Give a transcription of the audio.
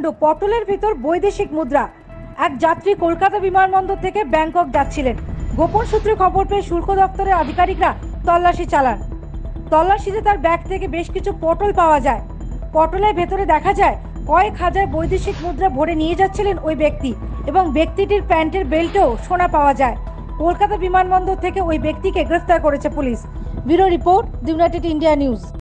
কাণ্ড, পটলের ভিতর বৈদেশিক মুদ্রা। এক যাত্রী কলকাতা বিমানবন্দর থেকে ব্যাংকক যাচ্ছিলেন। গোপন সূত্রে খবর পেয়ে শুল্ক দপ্তরের আধিকারিকরা তল্লাশি চালান। তল্লাশিতে তার ব্যাগ থেকে বেশ কিছু পটল পাওয়া যায়। পটলের ভেতরে দেখা যায়, কয়েক হাজার বৈদেশিক মুদ্রা ভরে নিয়ে যাচ্ছিলেন ওই ব্যক্তি এবং ব্যক্তিটির প্যান্টের বেল্টেও সোনা পাওয়া যায়। কলকাতা বিমানবন্দর থেকে ওই ব্যক্তিকে গ্রেফতার করেছে police. Bureau report United India News.